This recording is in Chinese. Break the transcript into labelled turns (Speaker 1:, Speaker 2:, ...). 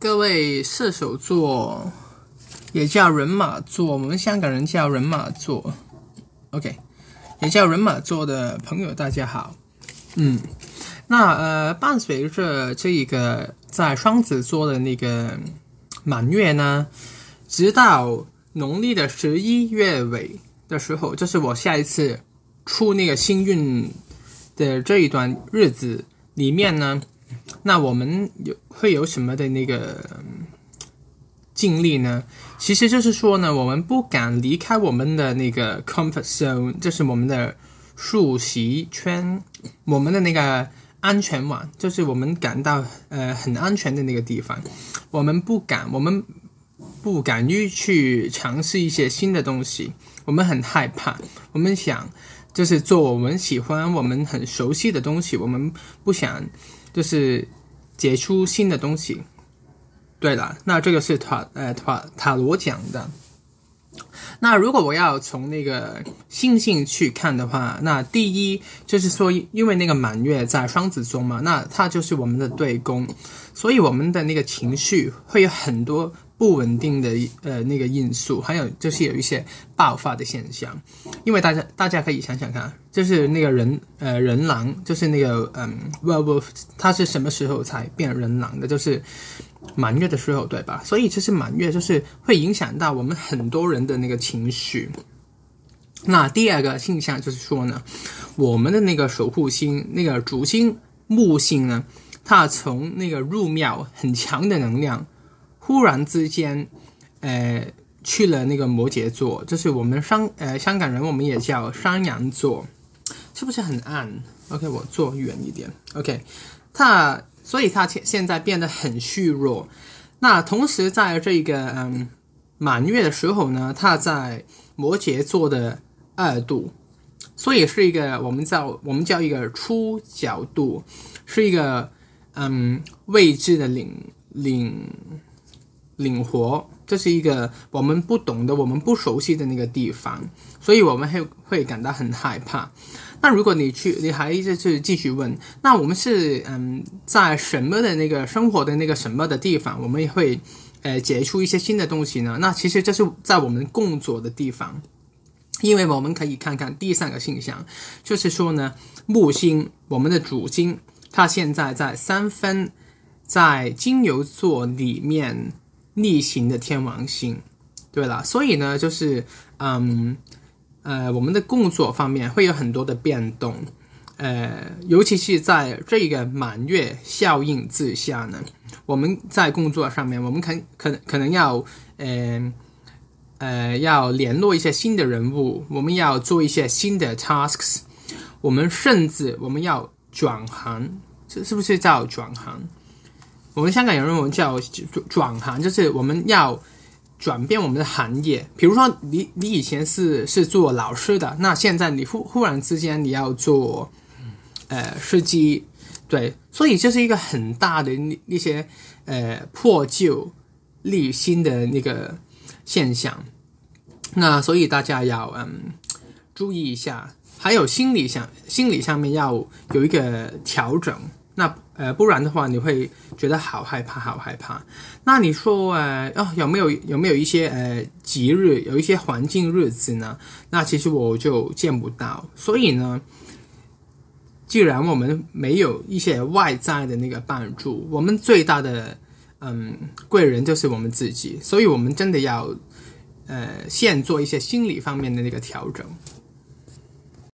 Speaker 1: 各位射手座，也叫人马座，我们香港人叫人马座，OK，也叫人马座的朋友，大家好。嗯，那呃，伴随着这一个在双子座的那个满月呢，直到农历的十一月尾的时候，就是我下一次出那个幸运的这一段日子里面呢。那我们有会有什么的那个经历呢？其实就是说呢，我们不敢离开我们的那个 comfort zone，就是我们的舒适圈，我们的那个安全网，就是我们感到呃很安全的那个地方。我们不敢，我们不敢于去尝试一些新的东西，我们很害怕。我们想就是做我们喜欢、我们很熟悉的东西，我们不想。就是解出新的东西。对了，那这个是塔呃塔塔罗讲的。那如果我要从那个星星去看的话，那第一就是说，因为那个满月在双子座嘛，那它就是我们的对宫，所以我们的那个情绪会有很多。不稳定的呃那个因素，还有就是有一些爆发的现象，因为大家大家可以想想看，就是那个人呃人狼，就是那个嗯 werewolf，它是什么时候才变人狼的？就是满月的时候，对吧？所以其实满月就是会影响到我们很多人的那个情绪。那第二个现象就是说呢，我们的那个守护星那个主星木星呢，它从那个入庙很强的能量。忽然之间，呃，去了那个摩羯座，就是我们香呃香港人，我们也叫山羊座，是不是很暗？OK，我坐远一点。OK，他所以他现现在变得很虚弱。那同时在这个嗯满月的时候呢，他在摩羯座的二度，所以是一个我们叫我们叫一个初角度，是一个嗯未知的领领。领活，这是一个我们不懂的、我们不熟悉的那个地方，所以我们会会感到很害怕。那如果你去，你还就是继续问，那我们是嗯，在什么的那个生活的那个什么的地方，我们也会呃结出一些新的东西呢？那其实这是在我们工作的地方，因为我们可以看看第三个现象，就是说呢，木星，我们的主星，它现在在三分，在金牛座里面。逆行的天王星，对了，所以呢，就是嗯呃，我们的工作方面会有很多的变动，呃，尤其是在这个满月效应之下呢，我们在工作上面，我们可可可能要呃呃要联络一些新的人物，我们要做一些新的 tasks，我们甚至我们要转行，这是不是叫转行？我们香港有人我们叫转行，就是我们要转变我们的行业。比如说，你你以前是是做老师的，那现在你忽忽然之间你要做呃司机，对，所以这是一个很大的一些呃破旧立新的那个现象。那所以大家要嗯注意一下，还有心理上心理上面要有一个调整。那呃，不然的话，你会觉得好害怕，好害怕。那你说呃，哦，有没有有没有一些呃吉日，有一些环境日子呢？那其实我就见不到。所以呢，既然我们没有一些外在的那个帮助，我们最大的嗯贵人就是我们自己。所以我们真的要呃，先做一些心理方面的那个调整。